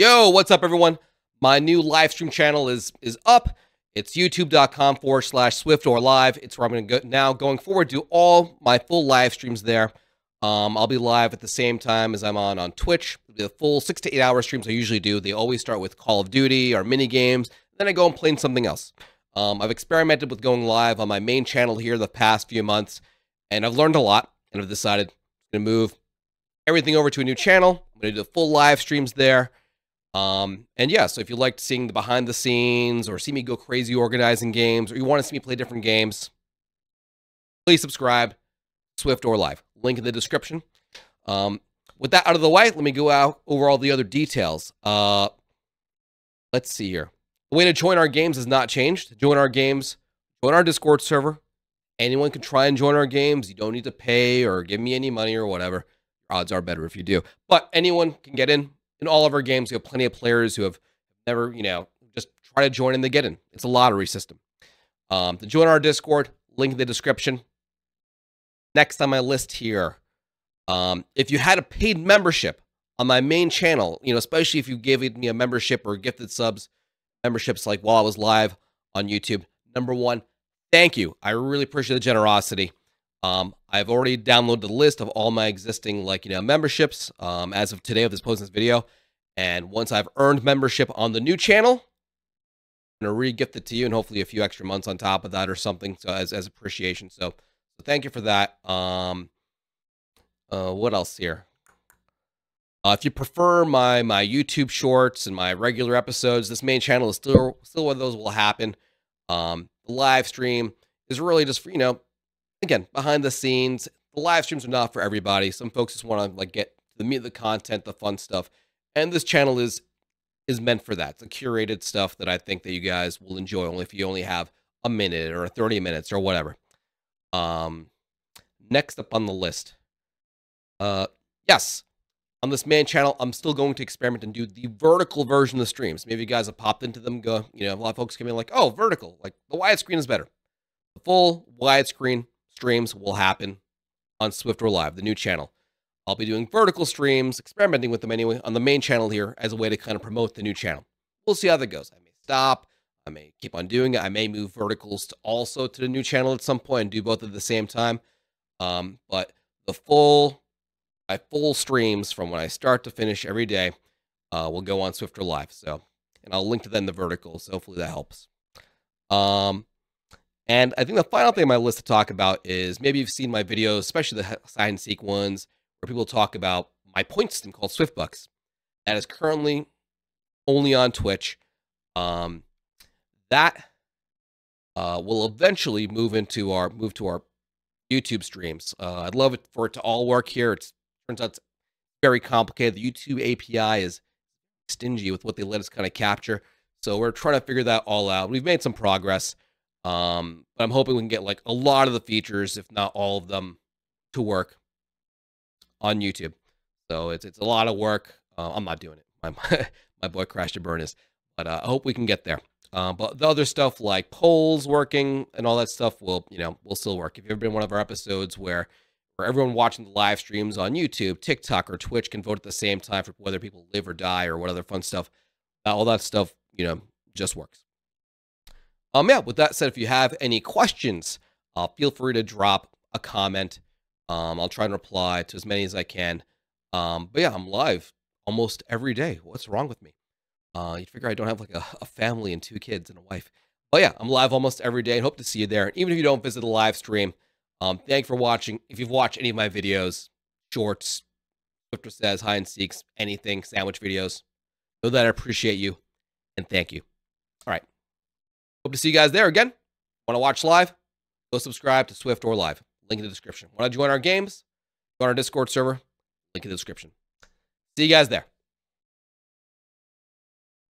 Yo, what's up, everyone? My new live stream channel is is up. It's youtube.com forward slash Swiftor live. It's where I'm going to go now going forward, do all my full live streams there. Um, I'll be live at the same time as I'm on on Twitch. The full six to eight hour streams I usually do. They always start with Call of Duty or mini games. Then I go and play something else. Um, I've experimented with going live on my main channel here the past few months, and I've learned a lot. And I've decided to move everything over to a new channel. I'm going to do the full live streams there. Um, and yeah, so if you like seeing the behind the scenes or see me go crazy organizing games or you want to see me play different games, please subscribe, Swiftor Live. Link in the description. Um, with that out of the way, let me go out over all the other details. Uh, let's see here. The way to join our games has not changed. Join our games, join our Discord server. Anyone can try and join our games. You don't need to pay or give me any money or whatever. Odds are better if you do. But anyone can get in in all of our games, we have plenty of players who have never, you know, just try to join and they get in. It's a lottery system. Um, to join our Discord, link in the description. Next on my list here, um, if you had a paid membership on my main channel, you know, especially if you gave me a membership or gifted subs memberships like while I was live on YouTube, number one, thank you. I really appreciate the generosity. Um, I've already downloaded the list of all my existing like you know memberships um, as of today of this posting this video. And once I've earned membership on the new channel, I'm gonna re-gift it to you and hopefully a few extra months on top of that or something so as, as appreciation. So, so thank you for that. Um, uh, what else here? Uh, if you prefer my my YouTube shorts and my regular episodes, this main channel is still still of those will happen. Um, the live stream is really just for, you know again, behind the scenes, the live streams are not for everybody. Some folks just want to like get the meat of the content, the fun stuff. And this channel is is meant for that. The curated stuff that I think that you guys will enjoy only if you only have a minute or 30 minutes or whatever. Um next up on the list. Uh yes. On this main channel, I'm still going to experiment and do the vertical version of the streams. Maybe you guys have popped into them, go, you know, a lot of folks come in like, oh, vertical, like the widescreen is better. The full widescreen streams will happen on Swiftor Live, the new channel. I'll be doing vertical streams, experimenting with them anyway, on the main channel here as a way to kind of promote the new channel. We'll see how that goes. I may stop. I may keep on doing it. I may move verticals to also to the new channel at some point and do both at the same time. Um, but the full, my full streams from when I start to finish every day uh, will go on Swiftor Live. So, and I'll link to them the verticals. So hopefully that helps. Um, and I think the final thing on my list to talk about is maybe you've seen my videos, especially the side and seek ones, where people talk about my point system called SwiftBucks. That is currently only on Twitch. Um, that uh, will eventually move into our move to our YouTube streams. Uh, I'd love it for it to all work here. It turns out it's very complicated. The YouTube API is stingy with what they let us kind of capture. So we're trying to figure that all out. We've made some progress. Um, but I'm hoping we can get like a lot of the features, if not all of them, to work on YouTube. So it's it's a lot of work. Uh, I'm not doing it. My my boy Crash to Burn is, but uh, I hope we can get there. Uh, but the other stuff like polls working and all that stuff will you know will still work. If you've ever been one of our episodes where where everyone watching the live streams on YouTube, TikTok, or Twitch can vote at the same time for whether people live or die or what other fun stuff, uh, all that stuff you know just works. Um, yeah, with that said, if you have any questions, uh, feel free to drop a comment. Um, I'll try and reply to as many as I can. Um, but yeah, I'm live almost every day. What's wrong with me? Uh, you figure I don't have like a, a family and two kids and a wife. But yeah, I'm live almost every day and hope to see you there. And even if you don't visit the live stream, um, thank you for watching. If you've watched any of my videos, shorts, Swiftor says, high and seeks, anything, sandwich videos, know that I appreciate you and thank you. Hope to see you guys there again. Want to watch live? Go subscribe to Swiftor Live. Link in the description. Want to join our games? Go on our Discord server. Link in the description. See you guys there.